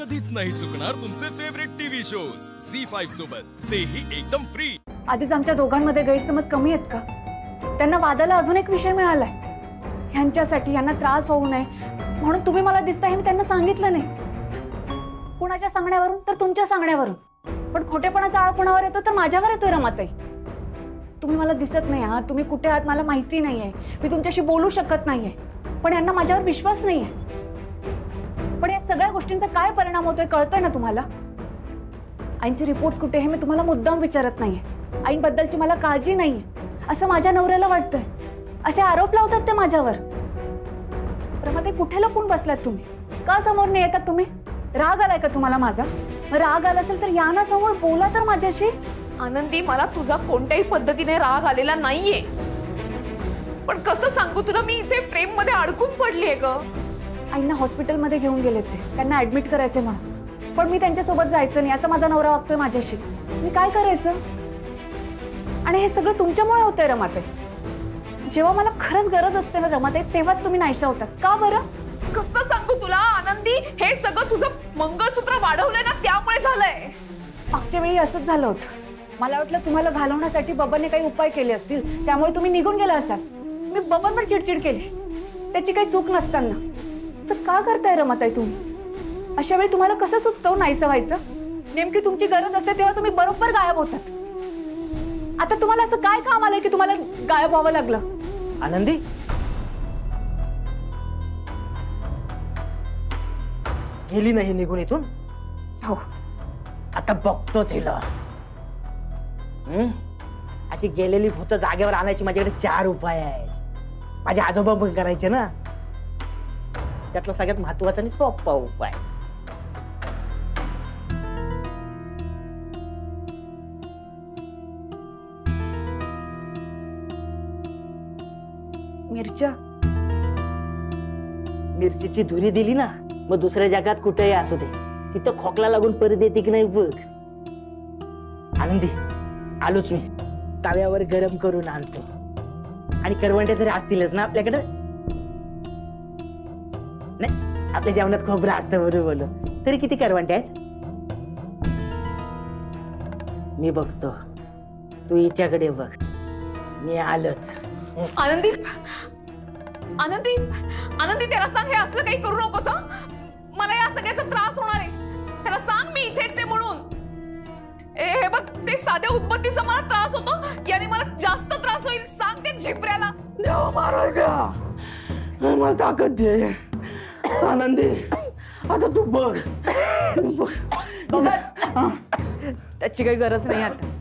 कधीच नाही चुकणार तुमचे favourite TV shows Zee five सोबत. तेही एकदम फ्री आधीच आमच्या दोघांमध्ये गैरसमज कमी आहेत का? त्यांना वादाला अजून एक विषय मिळालाय. ह्यांच्यासाठी यांना त्रास होऊ नये. म्हणून तुम्ही मला दिसता हे मी त्यांना सांगितलं नाही. कुणाच्या सांगण्यावरून? तर तुमच्या सांगण्यावरून. पण खोटेपणाचा आळ कुणावर येतो तर माझ्यावर येतोय रमाताई. तुम्ही मला दिसत नाही आहात. तुम्ही कुठे आहात मला माहिती नाहीये. मी तुमच्याशी बोलू शकत नाहीये. पण यांना माझ्यावर विश्वास नाहीये. पण या सगळ्या गोष्टींचा काय परिणाम होतोय कळतोय ना तुम्हाला? आईंचे रिपोर्ट्स कुठे हे मी तुम्हाला मुद्दाम विचारत नाहीये. आईंबद्दलची मला काळजी नाहीये. असं माझ्या नवऱ्याला वाटतंय. असे आरोप लावतात ते माझ्यावर. रमाताई कुठे लपून बसलात तुम्ही? का समोर नाही येतात तुम्ही? राग आलाय का तुम्हाला माझा? राग आला असेल तर या ना समोर बोला तर माझ्याशी. आनंदी मला तुझा कोणत्याही पद्धतीने राग आलेला नाहीये. पण कसं सांगू तुला मी इथे प्रेममध्ये अडकून पडलीये ग. आईंना हॉस्पिटलमध्ये घेऊन गेले ते. त्यांना ऍडमिट करायचे म्हणून. पण मी त्यांच्यासोबत जायचं नाही. असं माझा नवरा वागतोय माझ्याशी. मी काय करायचं? आणि हे सगळं तुमच्यामुळे होतंय रमाताई. जेव्हा मला खरंच गरज असते ना रमाताई तेव्हाच तुम्ही नाहीशा होतात. का बरं? कसं सांगू तुला आनंदी? हे सगळं तुझं मंगळसूत्र वाढवलंय ना त्यामुळे झालंय. मागच्या वेळी असंच झालं होतं. मला वाटलं तुम्हाला घालवण्यासाठी बबनने काही उपाय केले असतील. त्यामुळे तुम्ही निघून गेला असाल. मी बबनवर चिडचिड केली. त्याची काही चूक नसताना. असं का करताय रमाताई तुम्ही अशा वेळी तुम्हाला कसं सुचतं नाहीसं व्हायचं? नेमकी तुमची गरज असते तेव्हा तुम्ही बरोबर गायब होतात. आता तुम्हाला असं काय काम आलंय की तुम्हाला गायब व्हावं लागलं? आनंदी? गेली नाही निघून इथून? हो. आता बघतोच हिला. हं? अशी गेलेली भूत जागेवर आणायची माझ्याकडे चार उपाय आहेत. माझे आजोबा पण करायचे ना? त्यातला सगळ्यात महत्त्वाचा आणि सोपा उपाय. मिरच्या? मिरचीची धुरी दिली ना मग दुसऱ्या जगात कुठेही असू दे. तिथं खोकला लागून परत येते की नाही बघ. आनंदी. आलोच मी. तव्यावर गरम करून आणतो. आणि करवंटे तरी असतीलच ना आपल्याकडे? नाही आपल्या जेवणात खोबरं असतं बरोबर तरी किती करवंटे आहेत? मी बघतो. तू हिच्याकडे बघ. मी आलोच. आनंदी आनंदी आनंदी त्याला सांग हे असलं काही करू नकोस? मला या सगळ्याचा त्रास होणार आहे. त्याला सांग मी इथेच आहे म्हणून. ए हे बघ ते साध्या उत्पत्तीचा मला त्रास होतो. याने मला जास्त त्रास होईल. सांग ते झिपऱ्याला. देवा महाराजा मला ताकद दे. आनंदी. आता तू बघ. बघ. त्याची काही गरज नाही आता.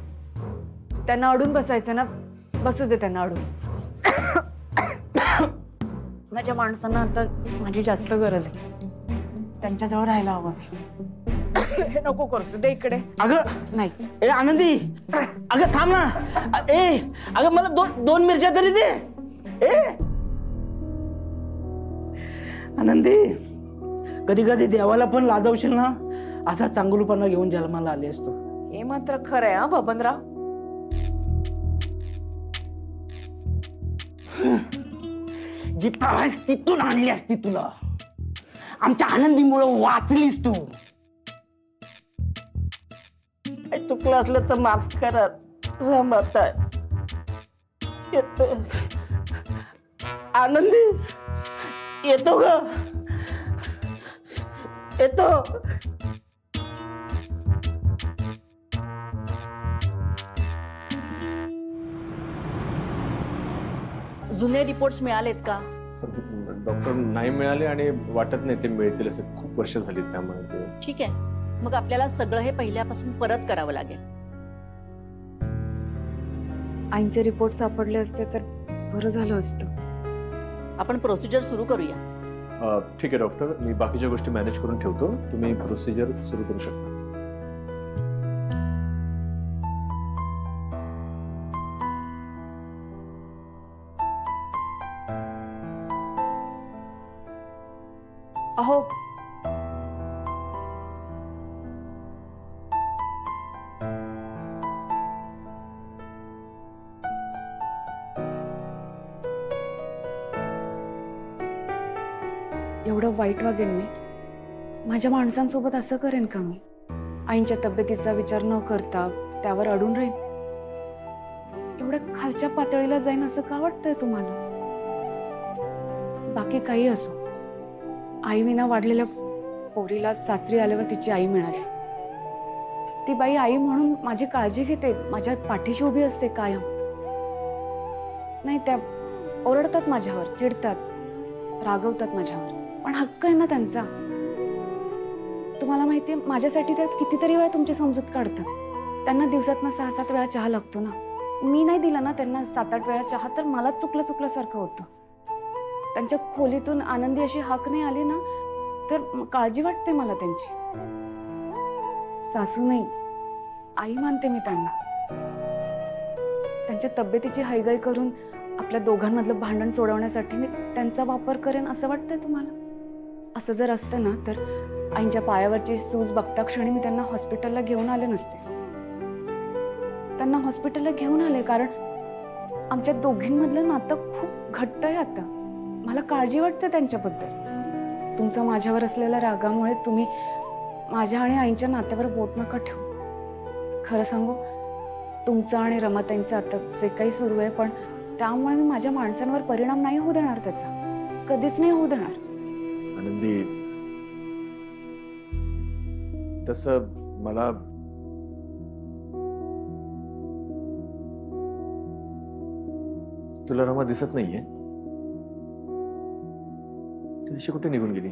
त्यांना अडून बसायचं ना. बसू दे त्यांना अडून. माझ्या माणसांना आता माझी जास्त गरज आहे. त्यांच्याजवळ राहायला हवं. मी हे नको करसू. दे इकडे. अगं. नाही. ए आनंदी. अगं थांब ना. अ- ए अगं मला दोन दोन मिरच्या तरी दे. ए. आनंदी. कधी कधी देवाला पण लाजवशील ना? असा चांगलूपणा घेऊन जन्माला आले असतो हे मात्र खरं आहे हा बबनराव. जिथं आहेस तिथून आणली असती तुला. आमच्या आनंदीमुळे वाचलीस तू. काही चुकलं असलं तर माफ करा. रमत येतो. आनंदी. येतो ग. येतो. जुने रिपोर्ट्स मिळालेत का? डॉक्टर नाही मिळाले आणि वाटत नाही ते मिळतील असे खूप वर्ष झाली त्यामुळे ते. ठीक आहे. मग आपल्याला सगळं हे पहिल्यापासून परत करावं लागेल. आईंचे रिपोर्ट सापडले असते तर बरं झालं असतं. आपण प्रोसिजर सुरू करूया. ठीक आहे डॉक्टर मी बाकीच्या गोष्टी मॅनेज करून ठेवतो. तुम्ही प्रोसिजर सुरू करू शकता. अहो एवढं वाईट वागेन मी? माझ्या माणसांसोबत असं करेन का मी? आईंच्या तब्येतीचा विचार न करता त्यावर अडून राहीन? एवढ्या खालच्या पातळीला जाईन असं का वाटतंय तुम्हाला? बाकी काही असो. आई विना वाढलेल्या पोरीला सासरी आल्यावर तिची आई मिळाली. ती बाई आई म्हणून माझी काळजी घेते. माझ्या पाठीशी उभी असते कायम. नाही त्या ओरडतात माझ्यावर चिडतात रागवतात माझ्यावर. पण हक्क आहे ना त्यांचा. तुम्हाला माहितीये माझ्यासाठी त्या कितीतरी वेळा तुमची समजूत काढतात. त्यांना दिवसात ना सहा सात वेळा चहा लागतो ना. मी नाही दिला ना त्यांना सात आठ वेळा चहा तर मलाच चुकलं चुकल्यासारखं होतं. त्यांच्या खोलीतून आनंदी अशी हाक नाही आली ना तर काळजी वाटते मला त्यांची. सासू नाही आई मानते मी त्यांना. त्यांच्या तब्येतीची हैगाई करून आपल्या दोघांमधलं भांडण सोडवण्यासाठी मी त्यांचा वापर करेन असं वाटतंय तुम्हाला? असं जर असतं ना तर आईंच्या पायावरची सूज बघता क्षणी मी त्यांना हॉस्पिटलला घेऊन आले नसते. त्यांना हॉस्पिटलला घेऊन आले कारण आमच्या दोघींमधलं नातं खूप घट्ट आहे आता. मला काळजी वाटते त्यांच्याबद्दल. तुमचा माझ्यावर असलेल्या रागामुळे तुम्ही माझ्या आणि आईंच्या नात्यावर बोट नका ठेवू. खरं सांगू तुमचं आणि रमाताईंचं आता जे काही सुरू आहे पण त्यामुळे मी माझ्या माणसांवर परिणाम नाही होऊ देणार त्याचा. कधीच नाही होऊ देणार. तसं मला तुला रमा दिसत नाहीये. ती अशी कुठे निघून गेली?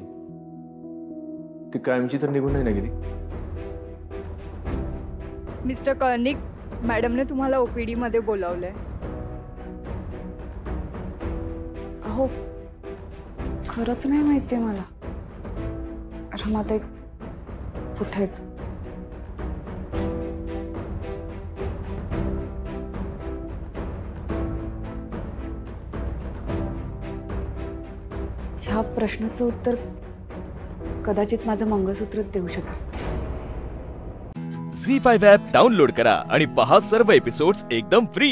ती कायमची तर निघून नाही ना गेली. मिस्टर कर्णिक, मॅडमने तुम्हाला ओपीडी मध्ये बोलावलंय. अहो, खरंच नाही माहितीये मला. रमाताई कुठे आहेत? ह्या प्रश्नाचं उत्तर कदाचित माझं मंगळसूत्रच देऊ शकेल. झी फाईव्ह ॲप डाउनलोड करा आणि पहा सर्व एपिसोड्स एकदम फ्री